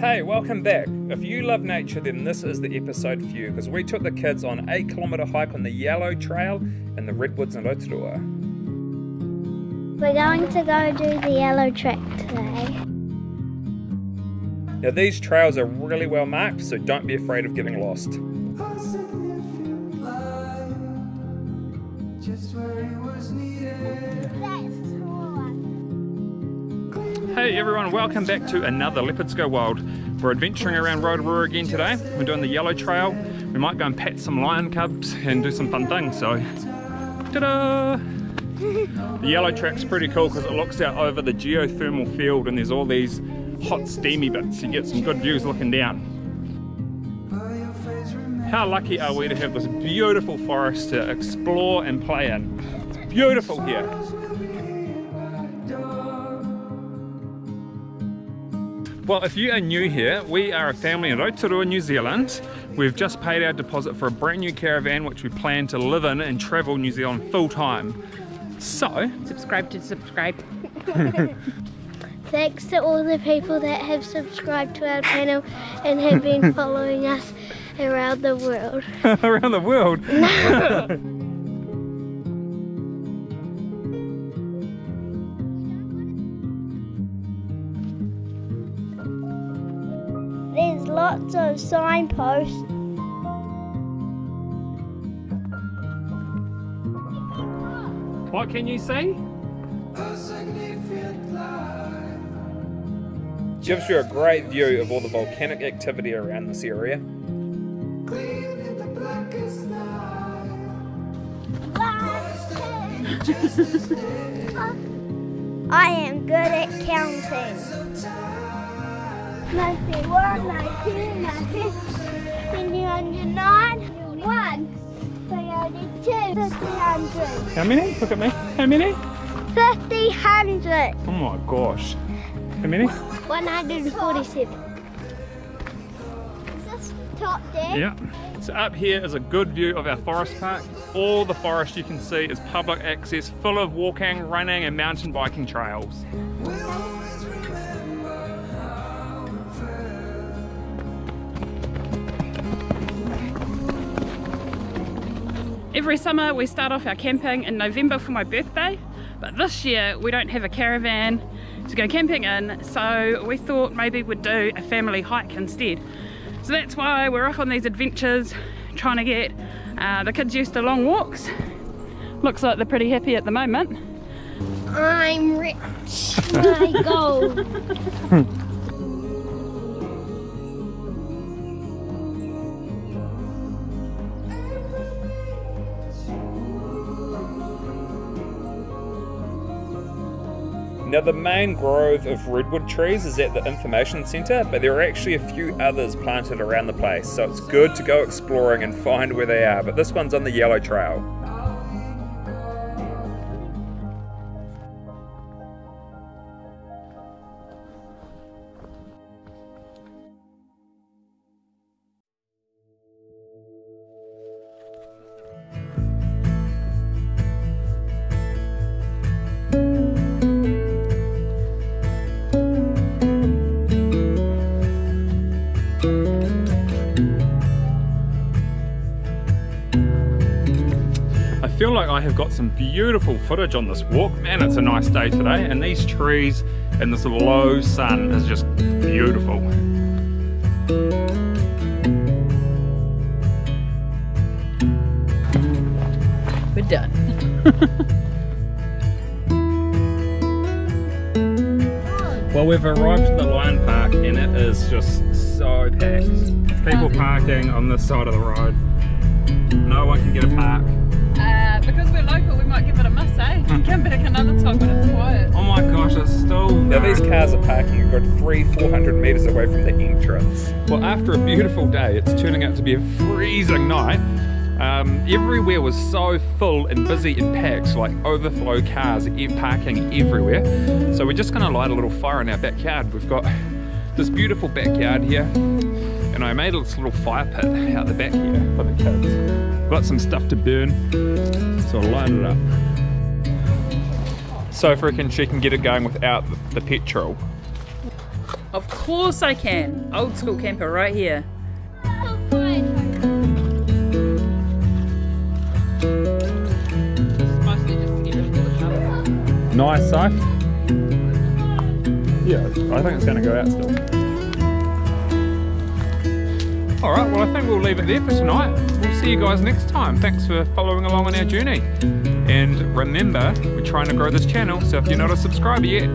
Hey, welcome back. If you love nature, then this is the episode for you because we took the kids on an 8 kilometre hike on the Yellow Trail in the Redwoods in Rotorua. We're going to go do the yellow track today. Now, these trails are really well marked, so don't be afraid of getting lost. Hey everyone, welcome back to another Leopards Go Wild. We're adventuring around Rotorua again today. We're doing the Yellow Trail. We might go and pat some lion cubs and do some fun things, so ta-da! the Yellow Track's pretty cool because it looks out over the geothermal field and there's all these hot steamy bits. You get some good views looking down. How lucky are we to have this beautiful forest to explore and play in? It's beautiful here. Well, if you are new here, we are a family in Rotorua, New Zealand. We've just paid our deposit for a brand new caravan which we plan to live in and travel New Zealand full time. So, subscribe to subscribe. Thanks to all the people that have subscribed to our channel and have been following us around the world. around the world? Lots of signposts. What can you see? Gives you a great view of all the volcanic activity around this area. I am good at counting. 91, 92, 93, 1, 302, 300. How many? Look at me. How many? 300. Oh my gosh. How many? 147. Is this top there? Yeah. So up here is a good view of our forest park. All the forest you can see is public access, full of walking, running and mountain biking trails. Every summer we start off our camping in November for my birthday, but this year we don't have a caravan to go camping in, so we thought maybe we'd do a family hike instead. So that's why we're off on these adventures, trying to get uh, the kids used to long walks. Looks like they're pretty happy at the moment. I'm rich. My gold. Now the main grove of redwood trees is at the information centre, but there are actually a few others planted around the place, so it's good to go exploring and find where they are, but this one's on the yellow trail. I have got some beautiful footage on this walk. Man, it's a nice day today, and these trees and this low sun is just beautiful. We're done. Well, we've arrived at the Lion Park, and it is just so packed. People oh, parking on this side of the road. No one can get a park. Because we're local, we might give it a miss, eh? Come back another time when it's quiet. Oh my gosh, it's still. Now these cars are parking a good three, four hundred meters away from the entrance. Well, after a beautiful day, it's turning out to be a freezing night. Um, everywhere was so full and busy and packed, like overflow cars e- parking everywhere. So we're just going to light a little fire in our backyard. We've got this beautiful backyard here, and I made this little fire pit out the back here for the kids. Got some stuff to burn, so I'll light it up. Soph reckons she can get it going without the petrol. Of course I can. Old school camper right here. Nice safe. Yeah, I think it's going to go out still. Alright, well I think we'll leave it there for tonight. We'll see you guys next time. Thanks for following along on our journey. And remember, we're trying to grow this channel, so if you're not a subscriber yet,